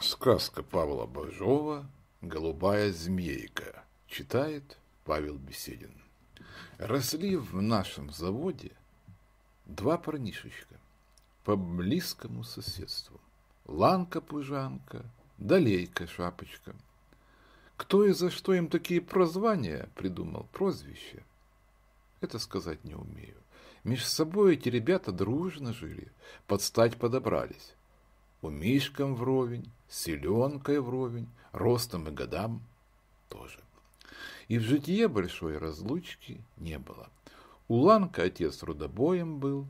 Сказка Павла Бажова «Голубая змейка». Читает Павел Беседин. Росли в нашем заводе два парнишечка по близкому соседству. Ланка-пужанка, Долейка шапочка. Кто и за что им такие прозвания придумал, прозвище, это сказать не умею. Меж собой эти ребята дружно жили, под стать подобрались. У Мишкам вровень, селенкой вровень, ростом и годам тоже. И в житие большой разлучки не было. У Ланка отец рудобоем был,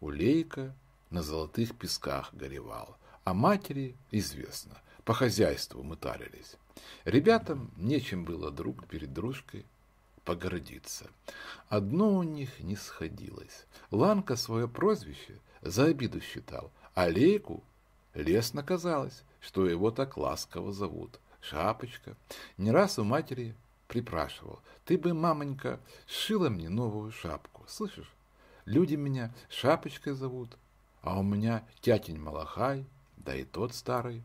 у Лейка на золотых песках горевал, а матери известно, по хозяйству мы тарились. Ребятам нечем было друг перед дружкой погордиться. Одно у них не сходилось. Ланка свое прозвище за обиду считал, а Лейку лестно казалось, что его так ласково зовут. Шапочка. Не раз у матери припрашивал. Ты бы, мамонька, сшила мне новую шапку. Слышишь? Люди меня шапочкой зовут, а у меня тятень Малахай, да и тот старый.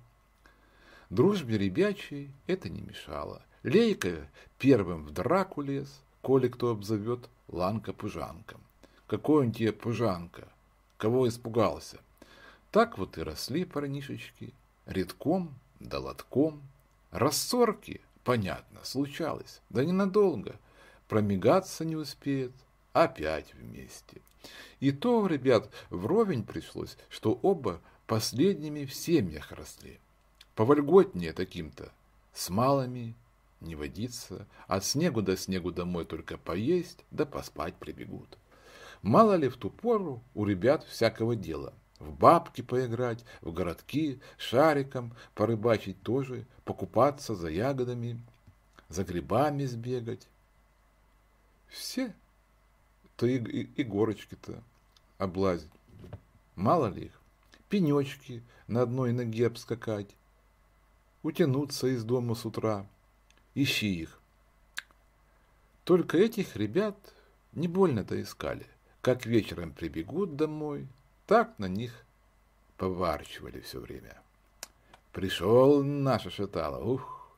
Дружбе ребячей это не мешало. Лейка первым в драку лез, коли кто обзовет Ланка-пужанком. Какой он тебе пужанка? Кого испугался? Так вот и росли парнишечки, редком да лотком. Рассорки, понятно, случалось, да ненадолго. Промигаться не успеет, опять вместе. И то, ребят, вровень пришлось, что оба последними в семьях росли. Повольготнее таким-то, с малыми не водиться, от снегу до снегу домой только поесть да поспать прибегут. Мало ли в ту пору у ребят всякого дела. В бабки поиграть, в городки, шариком порыбачить тоже, покупаться за ягодами, за грибами сбегать. Все то и, и, и горочки-то облазить. Мало ли их. Пенечки на одной ноге обскакать, утянуться из дома с утра, ищи их. Только этих ребят не больно-то искали. Как вечером прибегут домой, так на них поворачивали все время. Пришел наша шатала, ух,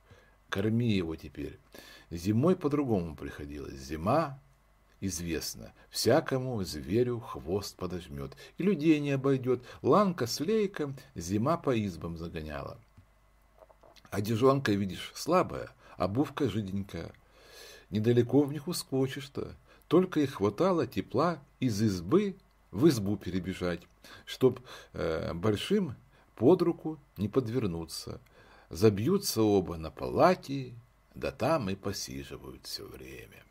корми его теперь. Зимой по-другому приходилось. Зима, известно, всякому зверю хвост подожмет, и людей не обойдет. Ланка с лейком зима по избам загоняла. Одежонка, видишь, слабая, обувка жиденькая. Недалеко в них ускочишь-то. Только и хватало тепла из избы в избу перебежать, чтоб э, большим под руку не подвернуться. Забьются оба на палате, да там и посиживают все время.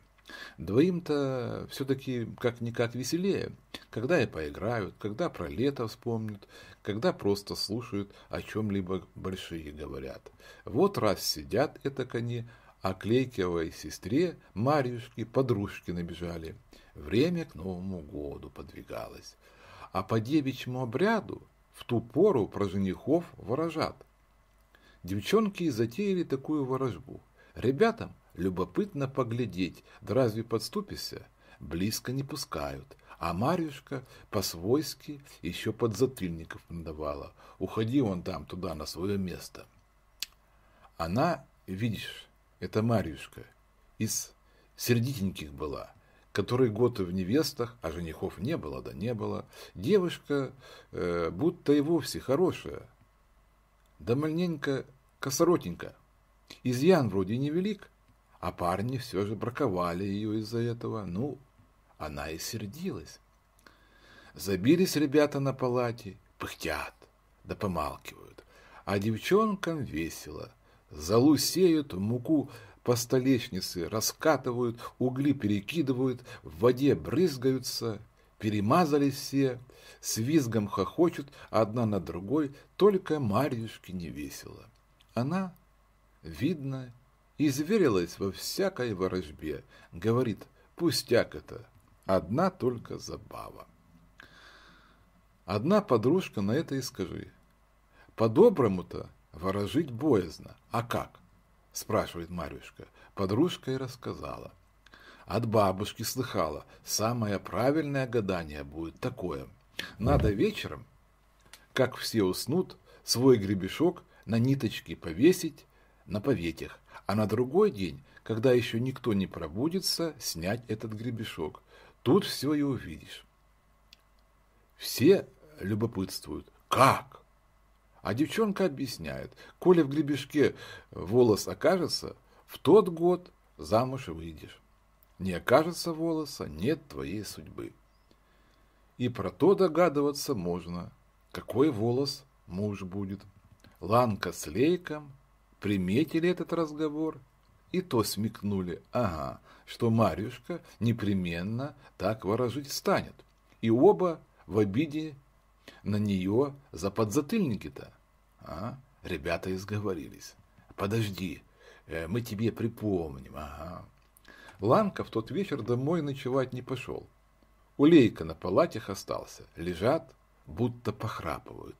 Двоим-то все-таки как-никак веселее, когда и поиграют, когда про лето вспомнят, когда просто слушают, о чем-либо большие говорят. Вот раз сидят это кони, а Клейковой сестре Марьюшке подружки набежали. Время к Новому году подвигалось. А по девичьему обряду в ту пору про женихов ворожат. Девчонки затеяли такую ворожбу. Ребятам любопытно поглядеть, да разве подступишься? Близко не пускают. А Марьюшка по-свойски еще под затыльников надавала. Уходи вон там, туда, на свое место. Она, видишь, это Марьюшка, из сердитеньких была, который год в невестах, а женихов не было, да не было. Девушка э, будто и вовсе хорошая, да мальненько косоротенька. Изъян вроде невелик, а парни все же браковали ее из-за этого. Ну, она и сердилась. Забились ребята на палате, пыхтят, да помалкивают. А девчонкам весело. Залу сеют, муку по столешнице раскатывают, угли перекидывают, в воде брызгаются, перемазались все, с визгом хохочут одна на другой, только Марьюшке не весело. Она, видно, изверилась во всякой ворожбе, говорит, пустяк это, одна только забава. Одна подружка на это и скажи. По-доброму-то ворожить боязно. А как? Спрашивает Марюшка. Подружка и рассказала. От бабушки слыхала, самое правильное гадание будет такое. Надо вечером, как все уснут, свой гребешок на ниточке повесить на поветях, а на другой день, когда еще никто не пробудится, снять этот гребешок. Тут все и увидишь. Все любопытствуют. Как? А девчонка объясняет, коли в гребешке волос окажется, в тот год замуж выйдешь. Не окажется волоса, нет твоей судьбы. И про то догадываться можно, какой волос муж будет. Ланка с Лейком приметили этот разговор и то смекнули, ага, что Марьюшка непременно так ворожить станет. И оба в обиде на нее за подзатыльники-то. А? Ребята изговорились. Подожди, э, мы тебе припомним. Ага. Ланка в тот вечер домой ночевать не пошел. Улейка на палатях остался. Лежат, будто похрапывают.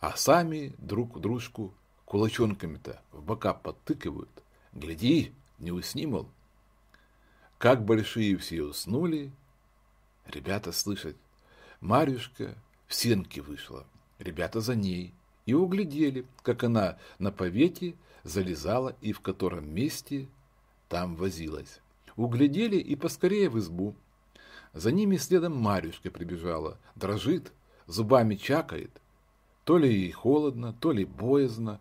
А сами друг дружку кулачонками-то в бока подтыкивают. Гляди, не усни. Как большие все уснули, ребята слышат. Марюшка в сенке вышла, ребята за ней, и углядели, как она на повете залезала и в котором месте там возилась. Углядели и поскорее в избу. За ними следом Марюшка прибежала, дрожит, зубами чакает. То ли ей холодно, то ли боязно.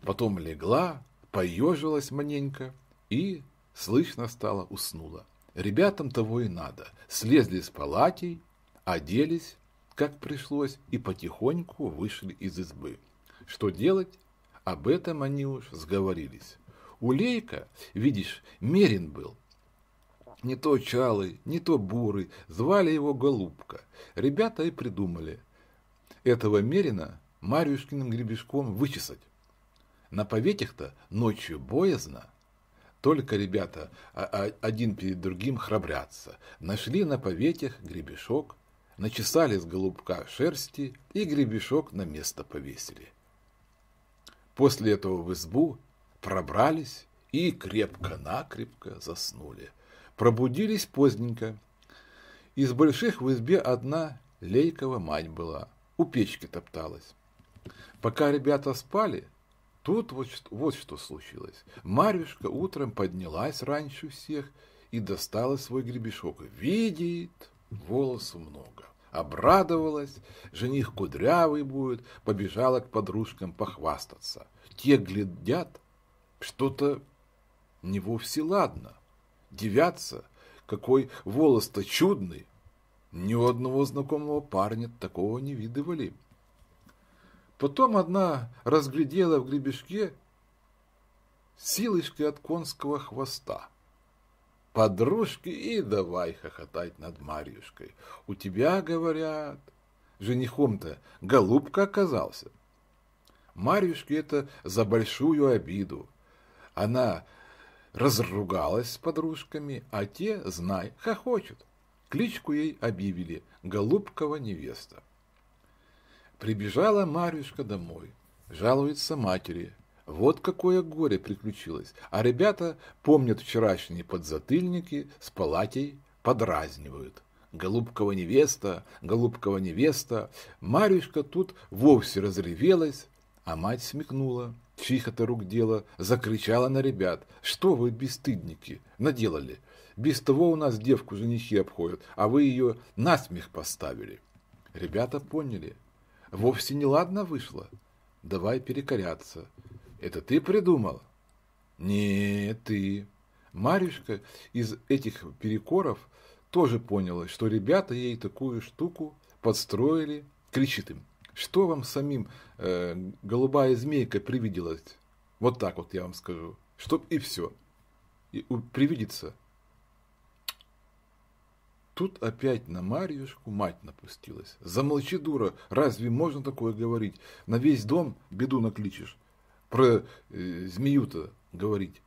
Потом легла, поежилась маненько и, слышно стало, уснула. Ребятам того и надо. Слезли с палатей, оделись, как пришлось, и потихоньку вышли из избы. Что делать? Об этом они уж сговорились. Улейка, видишь, мерин был. Не то чалый, не то бурый, звали его Голубка. Ребята и придумали этого мерина Марьюшкиным гребешком вычесать. На поветях-то ночью боязно. Только ребята один перед другим храбрятся. Нашли на поветях гребешок, начесали с голубка шерсти и гребешок на место повесили. После этого в избу пробрались и крепко-накрепко заснули. Пробудились поздненько. Из больших в избе одна Лейкова мать была, у печки топталась. Пока ребята спали, тут вот, вот что случилось. Марьюшка утром поднялась раньше всех и достала свой гребешок. Видит, волосу много. Обрадовалась, жених кудрявый будет, побежала к подружкам похвастаться. Те глядят, что-то не вовсе ладно. Девятся, какой волос-то чудный. Ни у одного знакомого парня такого не видывали. Потом одна разглядела в гребешке силочкой от конского хвоста подружки и давай хохотать над Марьюшкой. У тебя, говорят, женихом-то голубка оказался. Марьюшке это за большую обиду. Она разругалась с подружками, а те, знай, хохочут. Кличку ей объявили «Голубкова невеста». Прибежала Марьюшка домой, жалуется матери, вот какое горе приключилось. А ребята помнят вчерашние подзатыльники, с палатей подразнивают. Голубкова невеста, Голубкова невеста. Марюшка тут вовсе разревелась, а мать смекнула. Чиха-то рук дело, закричала на ребят. Что вы, бесстыдники, наделали? Без того у нас девку женихи обходят, а вы ее насмех поставили. Ребята поняли. Вовсе не ладно вышло. Давай перекоряться. Это ты придумал? Не ты. Марюшка из этих перекоров тоже поняла, что ребята ей такую штуку подстроили, кричит им. Что вам самим э, голубая змейка привиделась? Вот так вот я вам скажу. Чтоб и все. И привидится. Тут опять на Марьюшку мать напустилась. Замолчи, дура, разве можно такое говорить? На весь дом беду накличешь про э, змею-то говорить.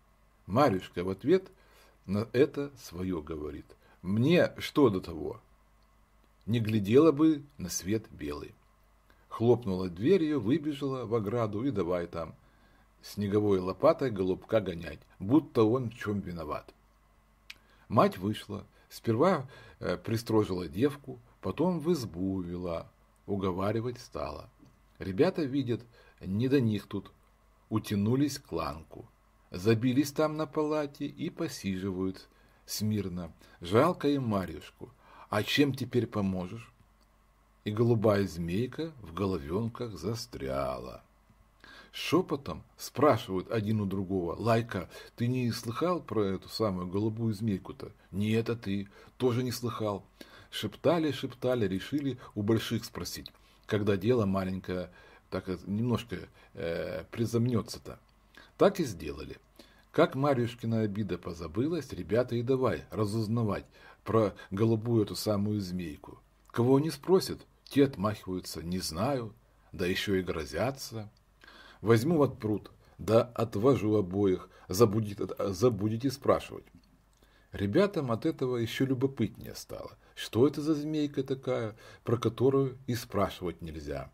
Марюшка в ответ на это свое говорит. Мне что до того? Не глядела бы на свет белый. Хлопнула дверью, выбежала в ограду и давай там снеговой лопатой голубка гонять, будто он в чем виноват. Мать вышла, сперва э, пристрожила девку, потом в избу вела, уговаривать стала. Ребята видят, не до них тут. Утянулись к ланку. Забились там на палате и посиживают смирно. Жалко им Марьюшку. А чем теперь поможешь? И голубая змейка в головенках застряла. Шепотом спрашивают один у другого. Лайка, ты не слыхал про эту самую голубую змейку-то? Нет, а ты тоже не слыхал. Шептали, шептали, решили у больших спросить, когда дело маленькое так немножко э, призамнется-то. Так и сделали. Как Марьюшкина обида позабылась, ребята и давай разузнавать про голубую эту самую змейку. Кого они спросят, те отмахиваются, не знаю, да еще и грозятся. Возьму вот пруд, да отвожу обоих, забудете, забудете спрашивать. Ребятам от этого еще любопытнее стало. Что это за змейка такая, про которую и спрашивать нельзя.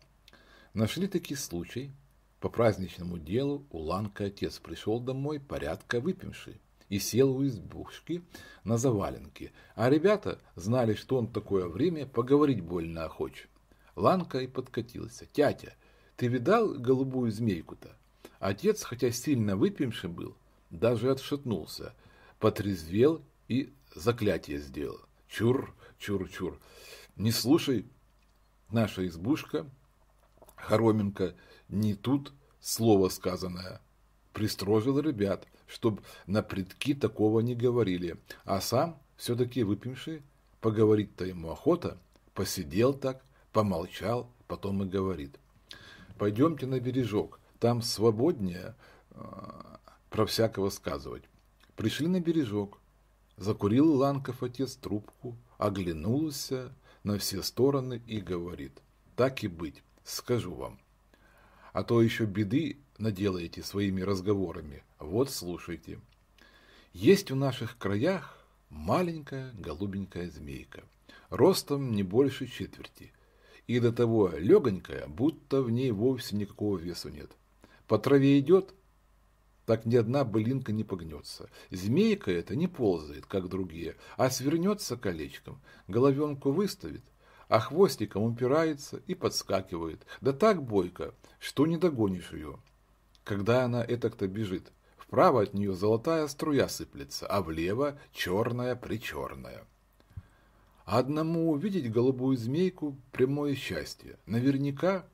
Нашли таки случай, по праздничному делу у Ланка отец пришел домой порядка выпивший и сел у избушки на заваленке, а ребята знали, что он такое время поговорить больно охоч. Ланка и подкатился. «Тятя, ты видал голубую змейку-то?» Отец, хотя сильно выпивший был, даже отшатнулся, потрезвел и заклятие сделал. Чур, чур, чур. Не слушай, наша избушка, Хороменко, не тут слово сказанное. Пристрожил ребят, чтоб на предки такого не говорили, а сам, все-таки выпивший, поговорить-то ему охота, посидел так, помолчал, потом и говорит. Пойдемте на бережок, там свободнее э, про всякого сказывать. Пришли на бережок. Закурил Ланков отец трубку, оглянулся на все стороны и говорит. Так и быть, скажу вам а то еще беды наделаете своими разговорами. Вот слушайте. Есть в наших краях маленькая голубенькая змейка, ростом не больше четверти, и до того легонькая, будто в ней вовсе никакого весу нет. По траве идет, так ни одна былинка не погнется. Змейка эта не ползает, как другие, а свернется колечком, головенку выставит, а хвостиком упирается и подскакивает. Да так бойко, что не догонишь ее. Когда она этак-то бежит, вправо от нее золотая струя сыплется, а влево черная причерная. Одному увидеть голубую змейку – прямое счастье. Наверняка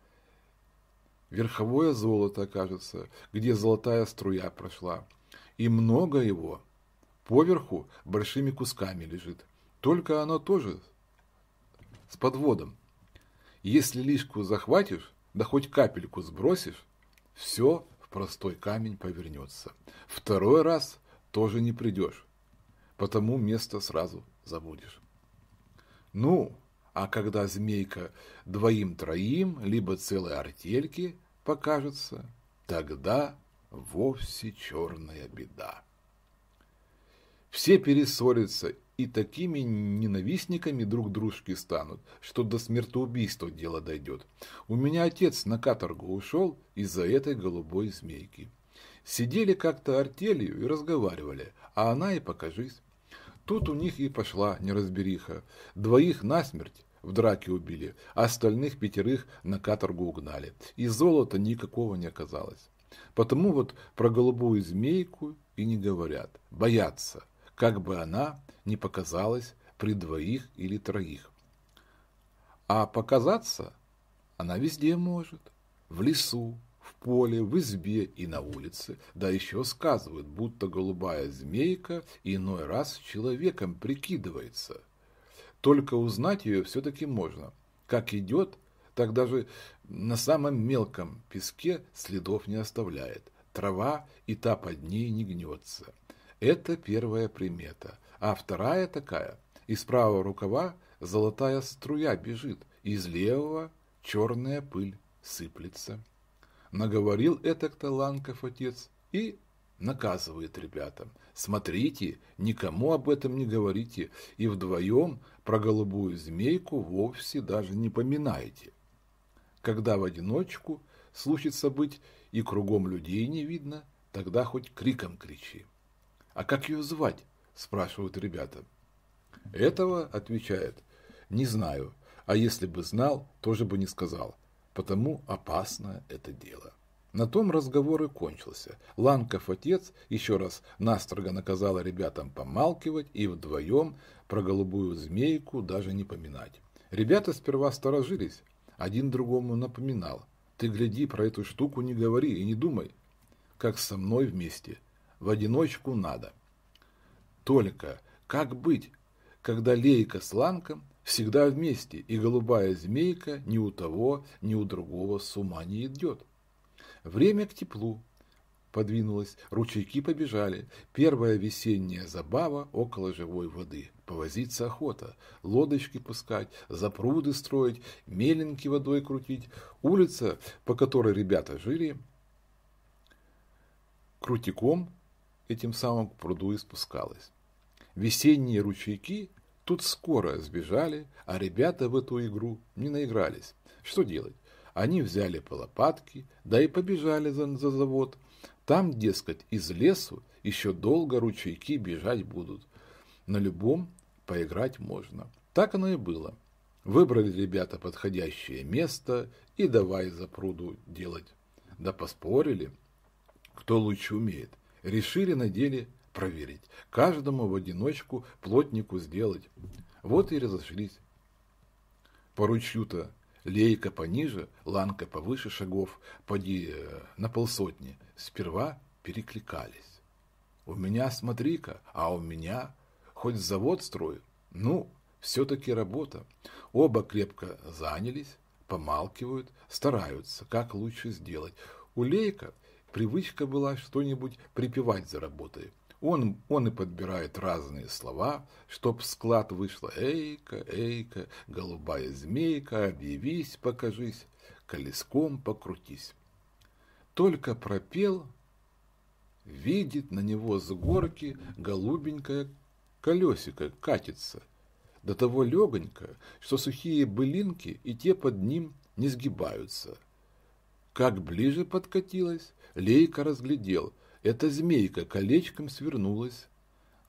верховое золото окажется, где золотая струя прошла. И много его поверху большими кусками лежит. Только оно тоже с подводом. Если лишку захватишь, да хоть капельку сбросишь, все в простой камень повернется. Второй раз тоже не придешь, потому место сразу забудешь. Ну, а когда змейка двоим-троим, либо целой артельки покажется, тогда вовсе черная беда. Все перессорятся и такими ненавистниками друг дружки станут, что до смертоубийства дело дойдет. У меня отец на каторгу ушел из-за этой голубой змейки. Сидели как-то артелью и разговаривали, а она и покажись. Тут у них и пошла неразбериха. Двоих насмерть в драке убили, а остальных пятерых на каторгу угнали. И золота никакого не оказалось. Потому вот про голубую змейку и не говорят, боятся, как бы она не показалась при двоих или троих. А показаться она везде может. В лесу, в поле, в избе и на улице. Да еще сказывают, будто голубая змейка иной раз человеком прикидывается. Только узнать ее все-таки можно. Как идет, так даже на самом мелком песке следов не оставляет. Трава и та под ней не гнется. Это первая примета. А вторая такая. Из правого рукава золотая струя бежит, из левого черная пыль сыплется. Наговорил это Ланков отец и наказывает ребятам. Смотрите, никому об этом не говорите, и вдвоем про голубую змейку вовсе даже не поминайте. Когда в одиночку случится быть и кругом людей не видно, тогда хоть криком кричи. А как ее звать? Спрашивают ребята. Этого, отвечает, не знаю, а если бы знал, тоже бы не сказал, потому опасно это дело. На том разговор и кончился. Ланков отец еще раз настрого наказала ребятам помалкивать и вдвоем про голубую змейку даже не поминать. Ребята сперва сторожились, один другому напоминал. Ты гляди, про эту штуку не говори и не думай, как со мной вместе. В одиночку надо. Только как быть, когда Лейка с Ланком всегда вместе, и голубая змейка ни у того, ни у другого с ума не идет? Время к теплу подвинулось, ручейки побежали. Первая весенняя забава около живой воды. Повозиться охота, лодочки пускать, запруды строить, меленки водой крутить. Улица, по которой ребята жили, крутиком этим самым к пруду и спускалась. Весенние ручейки тут скоро сбежали, а ребята в эту игру не наигрались. Что делать? Они взяли по лопатке, да и побежали за, за завод. Там, дескать, из лесу еще долго ручейки бежать будут. На любом поиграть можно. Так оно и было. Выбрали ребята подходящее место и давай за пруду делать. Да поспорили, кто лучше умеет. Решили на деле проверить. Каждому в одиночку плотнику сделать. Вот и разошлись. По ручью-то Лейка пониже, Ланка повыше шагов, поди э, на полсотни, сперва перекликались. У меня, смотри-ка, а у меня, хоть завод строю, ну, все-таки работа. Оба крепко занялись, помалкивают, стараются, как лучше сделать. У Лейка привычка была что-нибудь припевать за работой. Он, он и подбирает разные слова, чтоб склад вышло «Эйка, эйка, голубая змейка, объявись, покажись, колеском покрутись». Только пропел, видит на него с горки голубенькое колесико катится, до того легонько, что сухие былинки и те под ним не сгибаются. Как ближе подкатилась, Лейка разглядел – эта змейка колечком свернулась,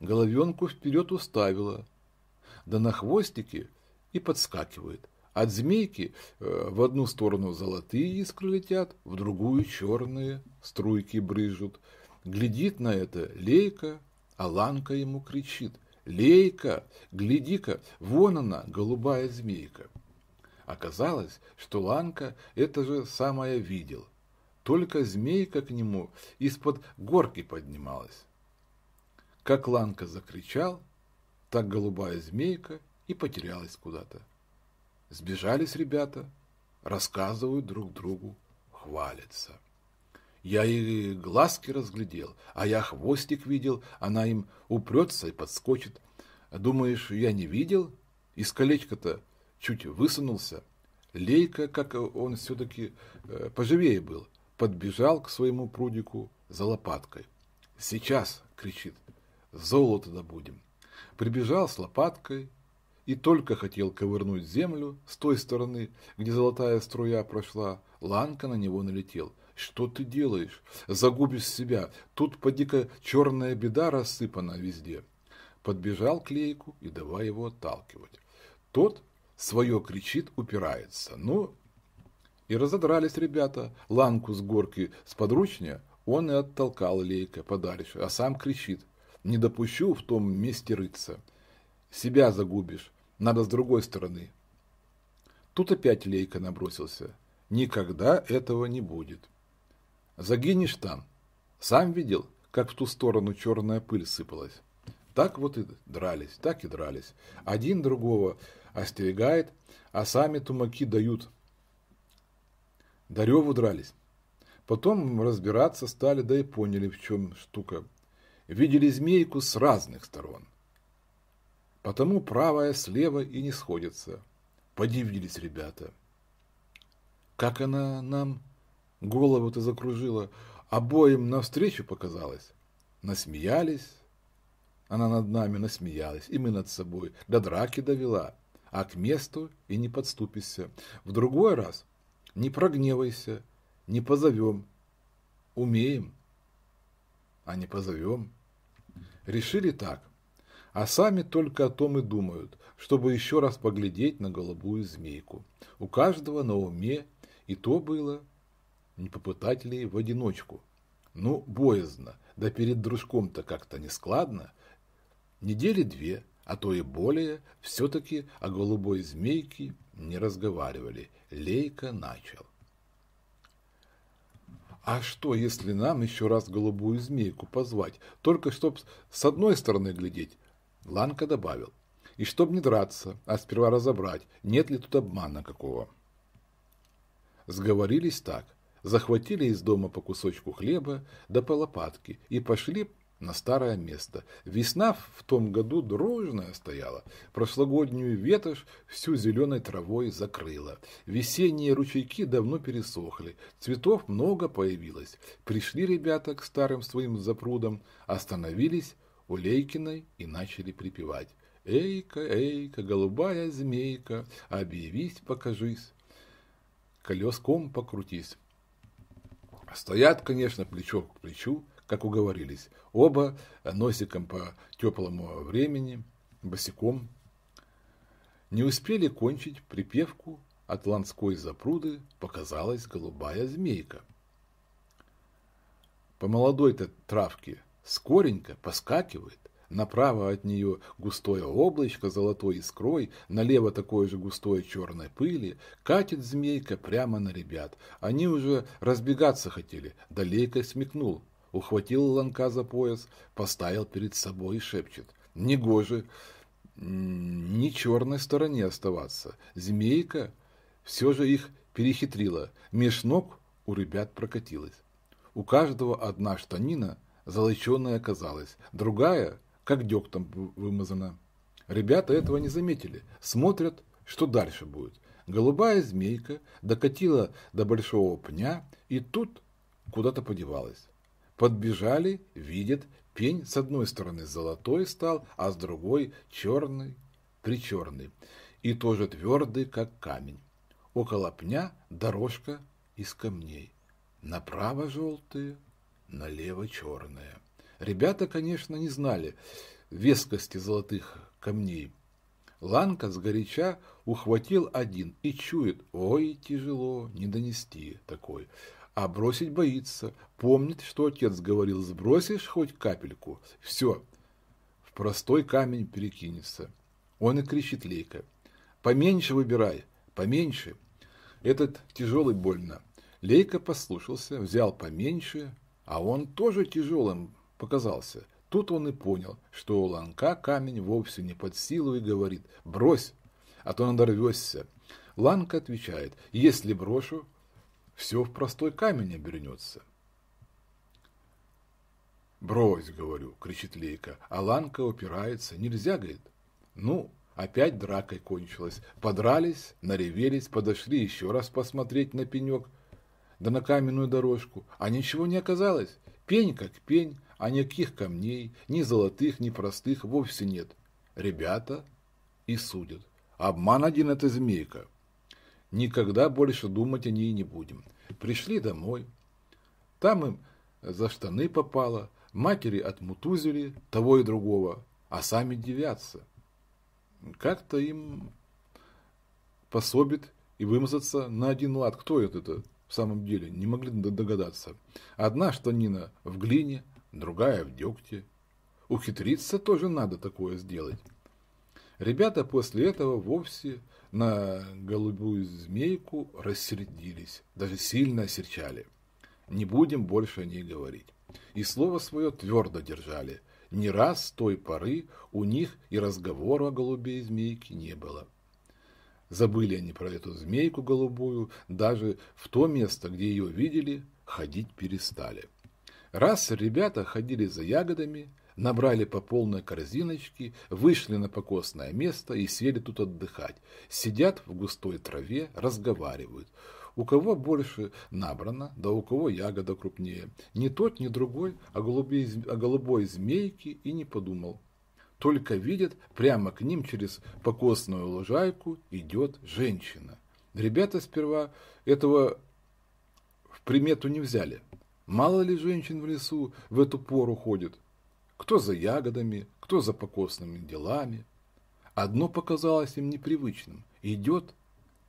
головенку вперед уставила, да на хвостике и подскакивает. От змейки э, в одну сторону золотые искры летят, в другую черные струйки брызжут. Глядит на это Лейка, а Ланка ему кричит. «Лейка, гляди-ка, вон она, голубая змейка!» Оказалось, что Ланка это же самое видел – только змейка к нему из-под горки поднималась. Как Ланка закричал, так голубая змейка и потерялась куда-то. Сбежались ребята, рассказывают друг другу, хвалятся. Я и глазки разглядел, а я хвостик видел, она им упрется и подскочит. Думаешь, я не видел? Из колечка-то чуть высунулся. Лейка, как он все-таки э, поживее был, подбежал к своему прудику за лопаткой. «Сейчас!» — кричит. «Золото добудем!» Прибежал с лопаткой и только хотел ковырнуть землю с той стороны, где золотая струя прошла, Ланка на него налетел. «Что ты делаешь? Загубишь себя! Тут поди-ка черная беда рассыпана везде!» Подбежал к лейку и давай его отталкивать. Тот свое кричит, упирается. Ну, и разодрались ребята. Ланку с горки с подручня он и оттолкал Лейка подальше, а сам кричит. Не допущу в том месте рыться. Себя загубишь, надо с другой стороны. Тут опять Лейка набросился. Никогда этого не будет. Загинешь там. Сам видел, как в ту сторону черная пыль сыпалась. Так вот и дрались, так и дрались. Один другого остерегает, а сами тумаки дают до реву дрались. Потом разбираться стали, да и поняли, в чем штука. Видели змейку с разных сторон. Потому правая слева и не сходится. Подивились ребята. Как она нам голову-то закружила, обоим навстречу показалась. Насмеялись, она над нами насмеялась, и мы над собой, до драки довела, а к месту и не подступишься. В другой раз не прогневайся, не позовем. Умеем, а не позовем. Решили так, а сами только о том и думают, чтобы еще раз поглядеть на голубую змейку. У каждого на уме и то было, не попытать ли в одиночку. Ну, боязно, да перед дружком-то как-то не складно. Недели две, а то и более, все-таки о голубой змейке не разговаривали. Лейка начал. А что, если нам еще раз голубую змейку позвать, только чтоб с одной стороны глядеть? Ланка добавил. И чтоб не драться, а сперва разобрать, нет ли тут обмана какого. Сговорились так. Захватили из дома по кусочку хлеба да по лопатке и пошли на старое место. Весна в том году дружная стояла, прошлогоднюю ветошь всю зеленой травой закрыла. Весенние ручейки давно пересохли, цветов много появилось. Пришли ребята к старым своим запрудам, остановились у Лейкиной и начали припевать. Эйка, эйка, голубая змейка, объявись, покажись, колеском покрутись. Стоят, конечно, плечо к плечу, как уговорились. Оба носиком по теплому времени, босиком. Не успели кончить припевку, от ланской запруды показалась голубая змейка. По молодой-то травке скоренько поскакивает, Направо от нее густое облачко золотой искрой, налево такое же густое черной пыли. Катит змейка прямо на ребят. Они уже разбегаться хотели, да смекнул ухватил ланка за пояс, поставил перед собой и шепчет. Негоже ни черной стороне оставаться. Змейка все же их перехитрила. Меж ног у ребят прокатилась. У каждого одна штанина золоченая оказалась, другая, как дегтом вымазана. Ребята этого не заметили, смотрят, что дальше будет. Голубая змейка докатила до большого пня и тут куда-то подевалась. Подбежали, видят, пень с одной стороны золотой стал, а с другой черный, причерный, и тоже твердый, как камень. Около пня дорожка из камней. Направо желтые, налево черные. Ребята, конечно, не знали вескости золотых камней. Ланка сгоряча ухватил один и чует, ой, тяжело, не донести такой а бросить боится. Помнит, что отец говорил, сбросишь хоть капельку, все, в простой камень перекинется. Он и кричит Лейка, поменьше выбирай, поменьше. Этот тяжелый больно. Лейка послушался, взял поменьше, а он тоже тяжелым показался. Тут он и понял, что у Ланка камень вовсе не под силу и говорит «брось, а то надорвешься». Ланка отвечает «если брошу, все в простой камень обернется. «Брось, — говорю, — кричит Лейка, а Ланка упирается. Нельзя, — говорит. Ну, опять дракой кончилась. Подрались, наревелись, подошли еще раз посмотреть на пенек, да на каменную дорожку. А ничего не оказалось. Пень как пень, а никаких камней, ни золотых, ни простых вовсе нет. Ребята и судят. Обман один это змейка. Никогда больше думать о ней не будем. Пришли домой. Там им за штаны попало, матери отмутузили того и другого, а сами девятся. Как-то им пособит и вымазаться на один лад. Кто это-то в самом деле? Не могли догадаться. Одна штанина в глине, другая в дегте. Ухитриться тоже надо такое сделать. Ребята после этого вовсе на голубую змейку рассердились, даже сильно осерчали. Не будем больше о ней говорить. И слово свое твердо держали. Ни раз с той поры у них и разговора о голубей змейке не было. Забыли они про эту змейку голубую, даже в то место, где ее видели, ходить перестали. Раз ребята ходили за ягодами, набрали по полной корзиночке, вышли на покосное место и сели тут отдыхать. Сидят в густой траве, разговаривают. У кого больше набрано, да у кого ягода крупнее. Ни тот, ни другой о, голубей, о голубой змейке и не подумал. Только видят, прямо к ним через покосную лужайку идет женщина. Ребята сперва этого в примету не взяли. Мало ли женщин в лесу в эту пору ходит кто за ягодами, кто за покосными делами. Одно показалось им непривычным. Идет,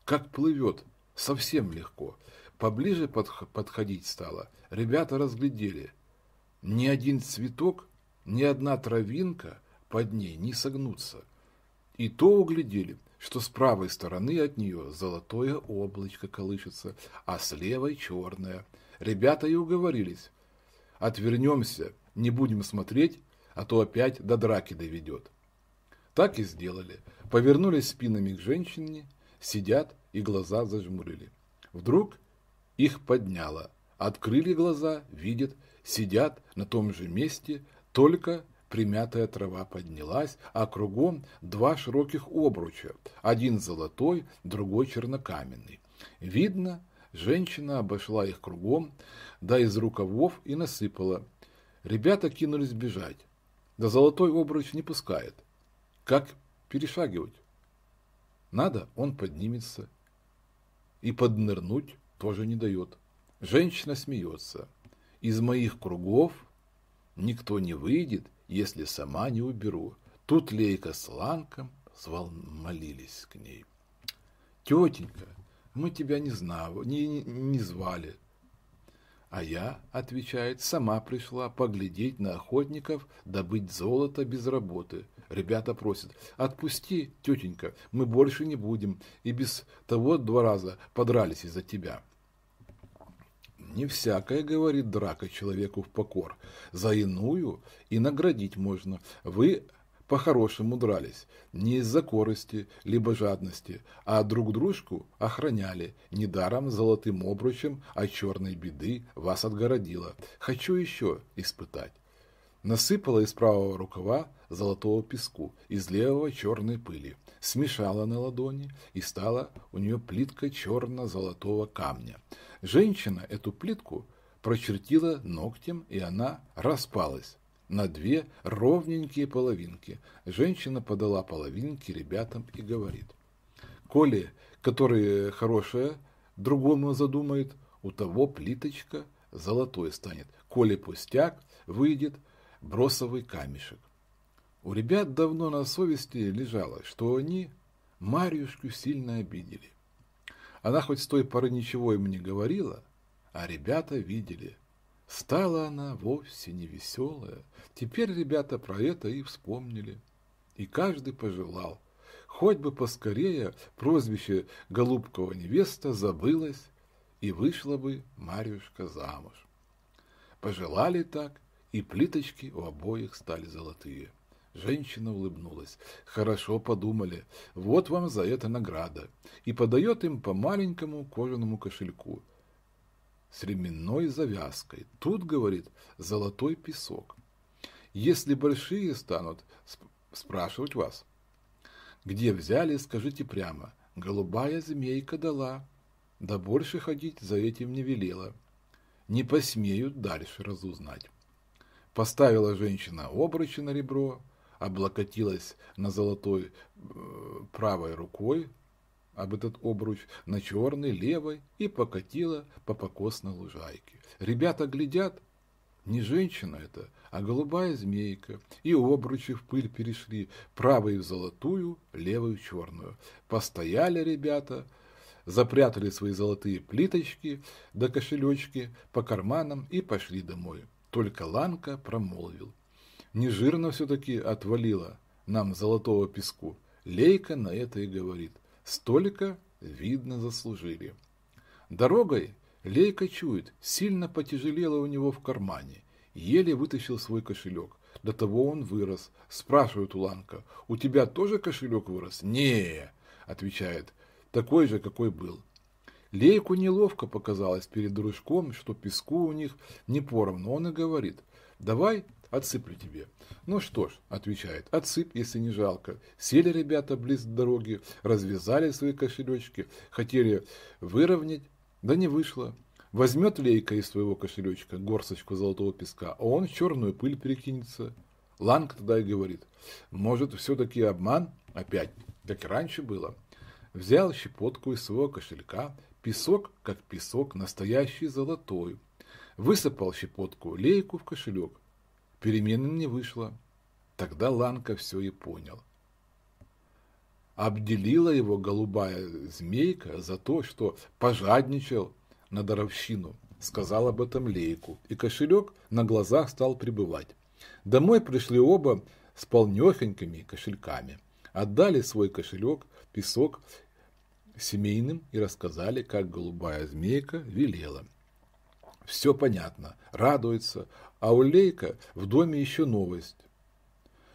как плывет, совсем легко. поближе подходить стало, ребята разглядели. Ни один цветок, ни одна травинка под ней не согнутся. И то углядели, что с правой стороны от нее золотое облачко колышется, а с левой черное. Ребята и уговорились. Отвернемся, не будем смотреть, а то опять до драки доведет. Так и сделали. Повернулись спинами к женщине, сидят и глаза зажмурили. Вдруг их подняло. Открыли глаза, видят, сидят на том же месте, только примятая трава поднялась, а кругом два широких обруча, один золотой, другой чернокаменный. Видно, женщина обошла их кругом, да из рукавов и насыпала. Ребята кинулись бежать. Да золотой обруч не пускает. Как перешагивать? Надо, он поднимется. И поднырнуть тоже не дает. Женщина смеется. Из моих кругов никто не выйдет, если сама не уберу. Тут Лейка с Ланком звал, молились к ней. Тетенька, мы тебя не, знали, не, не, не звали. А я, отвечает, сама пришла поглядеть на охотников, добыть золото без работы. Ребята просят, отпусти, тетенька, мы больше не будем, и без того два раза подрались из-за тебя. Не всякое, говорит драка человеку в покор. За иную и наградить можно. Вы по-хорошему дрались, не из-за корости, либо жадности, а друг дружку охраняли. Недаром золотым обручем от черной беды вас отгородило. Хочу еще испытать. Насыпала из правого рукава золотого песку, из левого черной пыли, смешала на ладони, и стала у нее плитка черно-золотого камня. Женщина эту плитку прочертила ногтем, и она распалась на две ровненькие половинки. Женщина подала половинки ребятам и говорит. Коли, который хорошее, другому задумает, у того плиточка золотой станет. Коли пустяк, выйдет бросовый камешек. У ребят давно на совести лежало, что они Марьюшку сильно обидели. Она хоть с той поры ничего им не говорила, а ребята видели. Стала она вовсе не веселая. Теперь ребята про это и вспомнили. И каждый пожелал, хоть бы поскорее прозвище Голубкова невеста забылось, и вышла бы Марьюшка замуж. Пожелали так, и плиточки у обоих стали золотые. Женщина улыбнулась. Хорошо подумали. Вот вам за это награда. И подает им по маленькому кожаному кошельку с ременной завязкой. Тут, говорит, золотой песок. Если большие станут спрашивать вас, где взяли, скажите прямо. Голубая змейка дала. Да больше ходить за этим не велела. Не посмеют дальше разузнать. Поставила женщина обручи на ребро, облокотилась на золотой э, правой рукой об этот обруч, на черной левой и покатила по покосной лужайке. Ребята глядят, не женщина это, а голубая змейка, и обручи в пыль перешли, правой в золотую, левой в черную. Постояли ребята, запрятали свои золотые плиточки да кошелечки по карманам и пошли домой. Только Ланка промолвил. Не жирно все-таки отвалило нам золотого песку. Лейка на это и говорит. Столько, видно, заслужили. Дорогой Лейка чует, сильно потяжелело у него в кармане. Еле вытащил свой кошелек. До того он вырос. Спрашивает у Ланка, у тебя тоже кошелек вырос? не отвечает, такой же, какой был. Лейку неловко показалось перед дружком, что песку у них не поровну. Он и говорит, давай отсыплю тебе. Ну что ж, отвечает, отсыпь, если не жалко. Сели ребята близ дороги, развязали свои кошелечки, хотели выровнять, да не вышло. Возьмет Лейка из своего кошелечка горсточку золотого песка, а он в черную пыль перекинется. Ланг тогда и говорит, может, все-таки обман опять, как и раньше было. Взял щепотку из своего кошелька, Песок, как песок, настоящий золотой. Высыпал щепотку лейку в кошелек. Перемены не вышло. Тогда Ланка все и понял. Обделила его голубая змейка за то, что пожадничал на даровщину. Сказал об этом Лейку, и кошелек на глазах стал прибывать. Домой пришли оба с полнехонькими кошельками. Отдали свой кошелек, песок семейным и рассказали, как голубая змейка велела. Все понятно, радуется, а у Лейка в доме еще новость.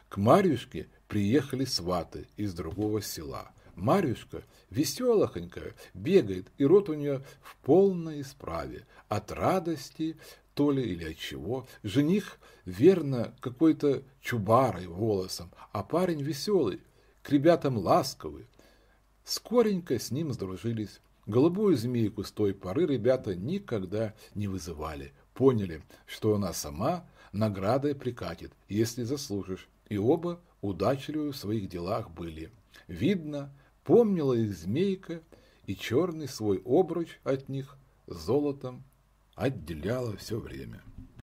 К Марьюшке приехали сваты из другого села. Марьюшка веселохонькая, бегает, и рот у нее в полной исправе. От радости, то ли или от чего. Жених, верно, какой-то чубарой волосом, а парень веселый, к ребятам ласковый. Скоренько с ним сдружились. Голубую змейку с той поры ребята никогда не вызывали. Поняли, что она сама наградой прикатит, если заслужишь. И оба удачливы в своих делах были. Видно, помнила их змейка, и черный свой обруч от них золотом отделяла все время.